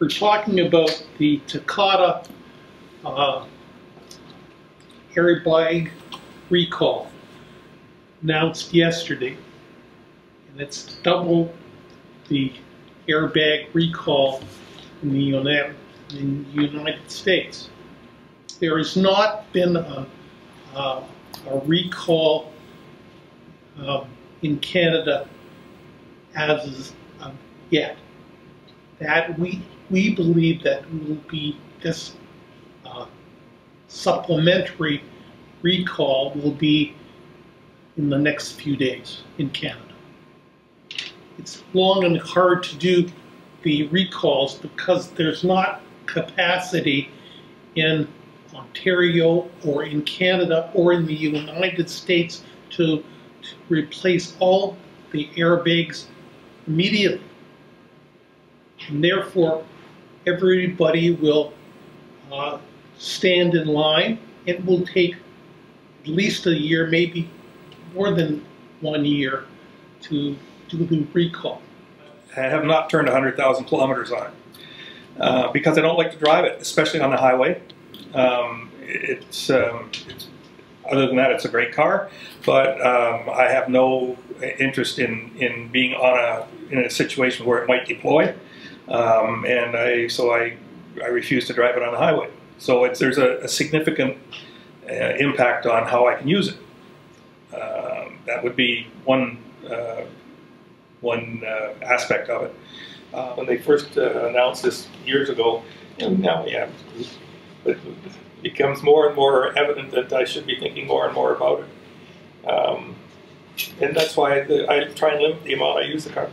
we're talking about the Takata uh, airbag recall announced yesterday. And it's double the airbag recall in the United, in the United States. There has not been a, a, a recall um, in Canada as of yet. That we we believe that will be this uh, supplementary recall will be in the next few days in Canada. It's long and hard to do the recalls because there's not capacity in Ontario or in Canada or in the United States to, to replace all the airbags immediately. And therefore, everybody will uh, stand in line. It will take at least a year, maybe more than one year, to do the recall. I have not turned 100,000 kilometers on it uh, because I don't like to drive it, especially on the highway. Um, it's, um, it's, other than that, it's a great car, but um, I have no interest in, in being on a in a situation where it might deploy, um, and I so I I refuse to drive it on the highway. So there's a, a significant uh, impact on how I can use it. Uh, that would be one uh, one uh, aspect of it. Uh, when they first uh, announced this years ago, and now yeah, it becomes more and more evident that I should be thinking more and more about it. Um, and that's why I try and limit the amount I use the car.